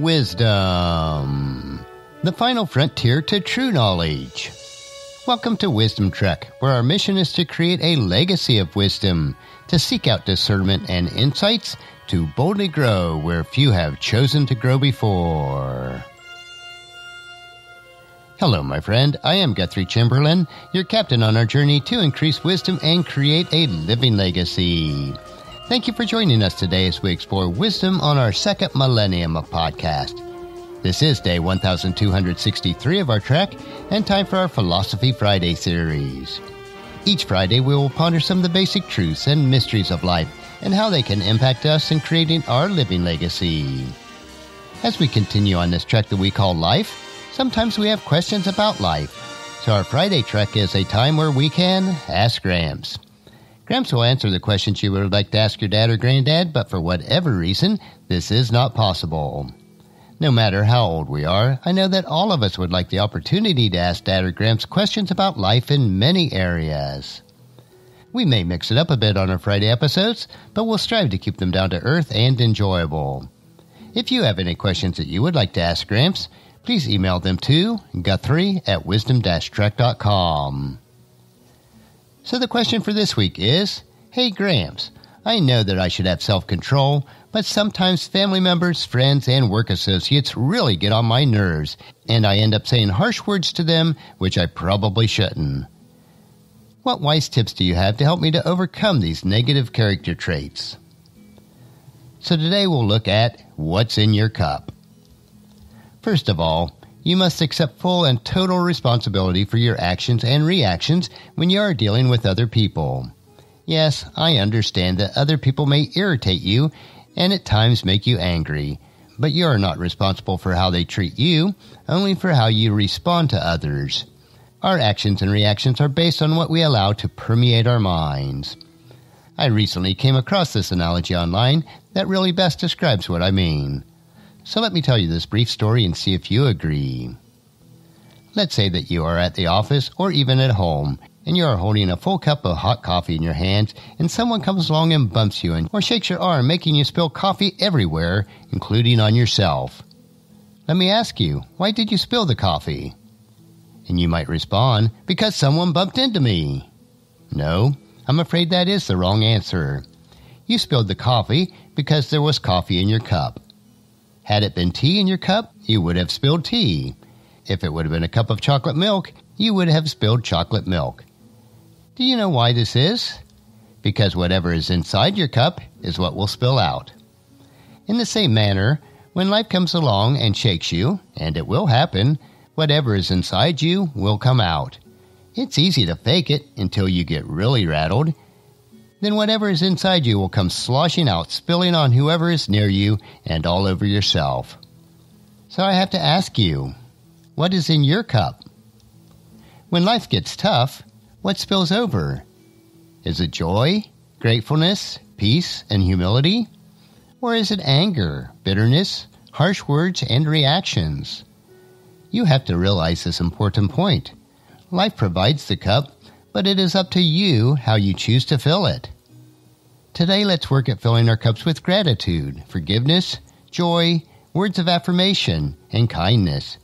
Wisdom, the final frontier to true knowledge. Welcome to Wisdom Trek, where our mission is to create a legacy of wisdom, to seek out discernment and insights, to boldly grow where few have chosen to grow before. Hello, my friend. I am Guthrie Chamberlain, your captain on our journey to increase wisdom and create a living legacy. Thank you for joining us today as we explore wisdom on our second millennium of podcast. This is day 1263 of our trek and time for our Philosophy Friday series. Each Friday, we will ponder some of the basic truths and mysteries of life and how they can impact us in creating our living legacy. As we continue on this trek that we call life, sometimes we have questions about life. So our Friday trek is a time where we can ask Gramps. Gramps will answer the questions you would like to ask your dad or granddad, but for whatever reason, this is not possible. No matter how old we are, I know that all of us would like the opportunity to ask Dad or Gramps questions about life in many areas. We may mix it up a bit on our Friday episodes, but we'll strive to keep them down to earth and enjoyable. If you have any questions that you would like to ask Gramps, please email them to guthrie at wisdom-trek.com. So the question for this week is Hey Gramps, I know that I should have self control, but sometimes family members, friends, and work associates really get on my nerves, and I end up saying harsh words to them, which I probably shouldn't. What wise tips do you have to help me to overcome these negative character traits? So today we'll look at what's in your cup. First of all, you must accept full and total responsibility for your actions and reactions when you are dealing with other people. Yes, I understand that other people may irritate you and at times make you angry, but you are not responsible for how they treat you, only for how you respond to others. Our actions and reactions are based on what we allow to permeate our minds. I recently came across this analogy online that really best describes what I mean. So let me tell you this brief story and see if you agree. Let's say that you are at the office or even at home and you are holding a full cup of hot coffee in your hands and someone comes along and bumps you and or shakes your arm making you spill coffee everywhere, including on yourself. Let me ask you, why did you spill the coffee? And you might respond, because someone bumped into me. No, I'm afraid that is the wrong answer. You spilled the coffee because there was coffee in your cup. Had it been tea in your cup, you would have spilled tea. If it would have been a cup of chocolate milk, you would have spilled chocolate milk. Do you know why this is? Because whatever is inside your cup is what will spill out. In the same manner, when life comes along and shakes you, and it will happen, whatever is inside you will come out. It's easy to fake it until you get really rattled then whatever is inside you will come sloshing out, spilling on whoever is near you and all over yourself. So I have to ask you, what is in your cup? When life gets tough, what spills over? Is it joy, gratefulness, peace, and humility? Or is it anger, bitterness, harsh words, and reactions? You have to realize this important point. Life provides the cup, but it is up to you how you choose to fill it. Today, let's work at filling our cups with gratitude, forgiveness, joy, words of affirmation, and kindness.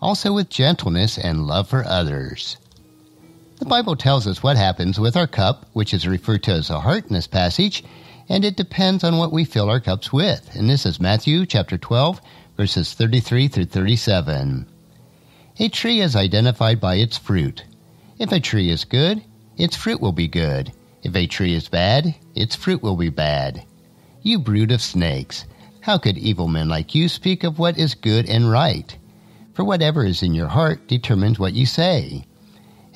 Also with gentleness and love for others. The Bible tells us what happens with our cup, which is referred to as a heart in this passage, and it depends on what we fill our cups with. And this is Matthew chapter 12, verses 33 through 37. A tree is identified by its fruit. If a tree is good, its fruit will be good. If a tree is bad, its fruit will be bad. You brood of snakes, how could evil men like you speak of what is good and right? For whatever is in your heart determines what you say.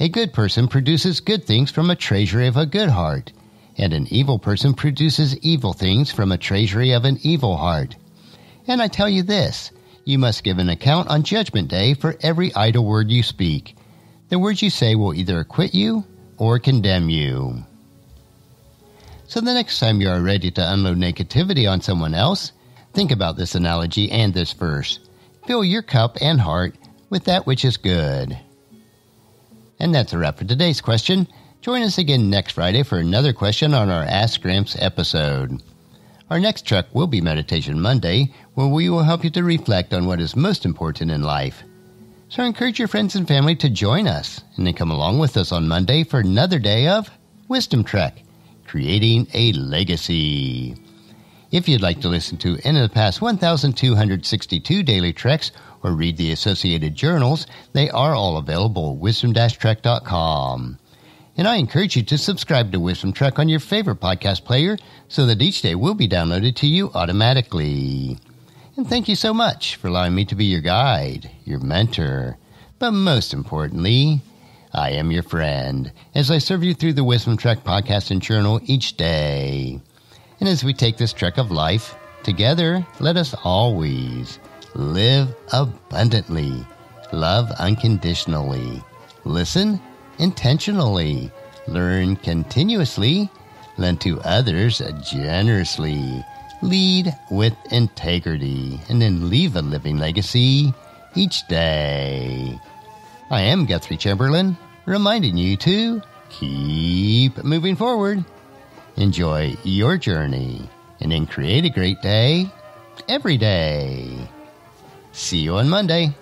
A good person produces good things from a treasury of a good heart, and an evil person produces evil things from a treasury of an evil heart. And I tell you this you must give an account on Judgment Day for every idle word you speak. The words you say will either acquit you or condemn you. So the next time you are ready to unload negativity on someone else, think about this analogy and this verse. Fill your cup and heart with that which is good. And that's a wrap for today's question. Join us again next Friday for another question on our Ask Gramps episode. Our next trek will be Meditation Monday, where we will help you to reflect on what is most important in life. So encourage your friends and family to join us and then come along with us on Monday for another day of Wisdom Trek, creating a legacy. If you'd like to listen to any of the past 1,262 daily treks or read the associated journals, they are all available at wisdom-trek.com. And I encourage you to subscribe to Wisdom Trek on your favorite podcast player so that each day will be downloaded to you automatically. And thank you so much for allowing me to be your guide, your mentor, but most importantly, I am your friend as I serve you through the Wisdom Trek podcast and journal each day. And as we take this trek of life together, let us always live abundantly, love unconditionally, listen intentionally, learn continuously, lend to others generously lead with integrity, and then leave a living legacy each day. I am Guthrie Chamberlain, reminding you to keep moving forward, enjoy your journey, and then create a great day every day. See you on Monday.